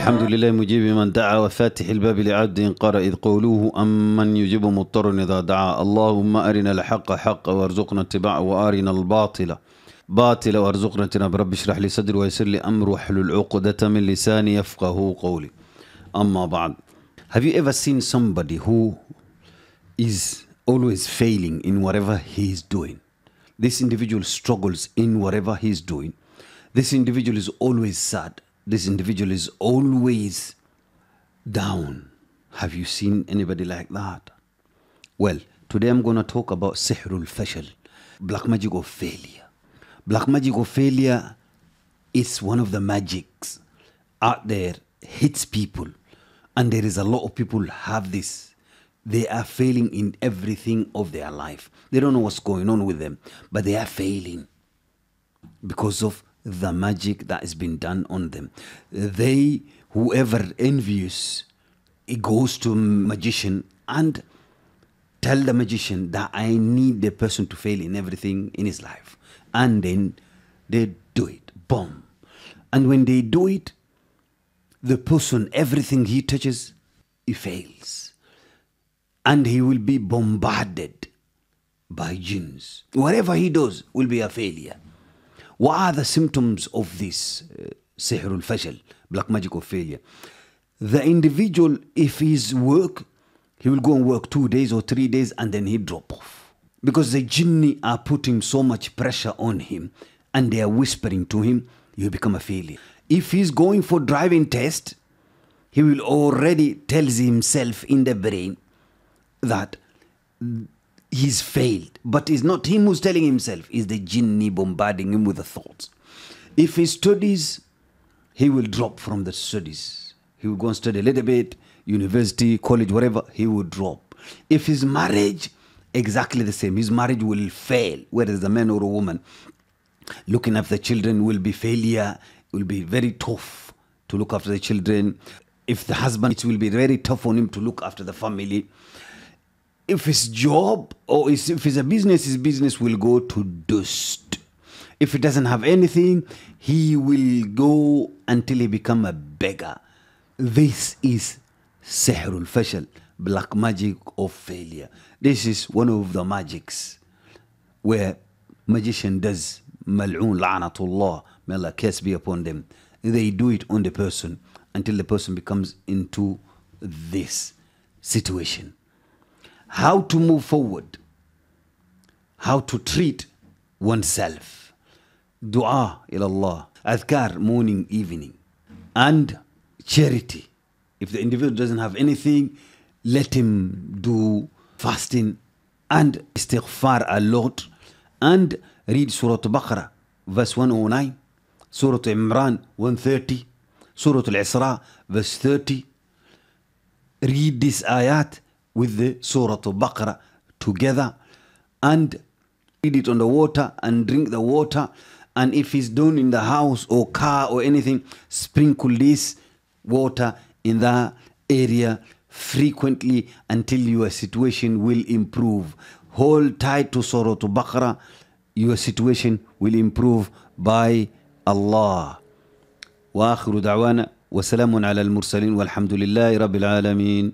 الحمد لله مجيب من دعا وفاتح الباب لعبد قال إذ قولوه أمن يجيب مضطر إذا دعا اللهم أرنا الحق حقا وارزقنا اتباعه وأرنا الباطل باطلا وارزقنا اجتناب رب اشرح لي صدري ويسر لي أمري واحلل عقدة من لساني يفقه قولي أما بعد Have you ever seen somebody who is always failing in whatever he is doing? This individual struggles in whatever he is doing. This individual is always sad. This individual is always down. Have you seen anybody like that? Well, today I'm going to talk about Sihrul Fashal, black magic of failure. Black magic of failure is one of the magics out there, hits people, and there is a lot of people have this. They are failing in everything of their life. They don't know what's going on with them, but they are failing because of the magic that has been done on them. They, whoever envious, it goes to magician and tell the magician that I need the person to fail in everything in his life. And then they do it. Boom. And when they do it, the person, everything he touches, he fails. And he will be bombarded by jinns. Whatever he does will be a failure. What are the symptoms of this uh, sihr al-fashal, black magic of failure? The individual, if his work, he will go and work two days or three days and then he drop off. Because the jinni are putting so much pressure on him and they are whispering to him, you become a failure. If he's going for driving test, he will already tells himself in the brain that he's failed. But it's not him who's telling himself, it's the jinni bombarding him with the thoughts. If he studies, he will drop from the studies. He will go and study a little bit, university, college, whatever, he will drop. If his marriage, exactly the same. His marriage will fail, whether it's a man or a woman. Looking after the children will be failure, will be very tough to look after the children. If the husband, it will be very tough on him to look after the family if his job or if it's a business, his business will go to dust. If he doesn't have anything, he will go until he become a beggar. This is Sihrul Fashal, black magic of failure. This is one of the magics where magician does mal'un la'natullah, may Allah curse be upon them. They do it on the person until the person becomes into this situation how to move forward, how to treat oneself. Dua ila Allah, adhkar morning, evening, and charity. If the individual doesn't have anything, let him do fasting and istighfar a lot and read Surah Baqarah, verse 109, Surah Imran, 130, Surah Al-Isra, verse 30. Read this ayat with the Surah Al-Baqarah together and read it on the water and drink the water. And if it's done in the house or car or anything, sprinkle this water in that area frequently until your situation will improve. Hold tight to Surah Al-Baqarah, your situation will improve by Allah. وآخر دعوانا وسلام على المرسلين والحمد لله رب العالمين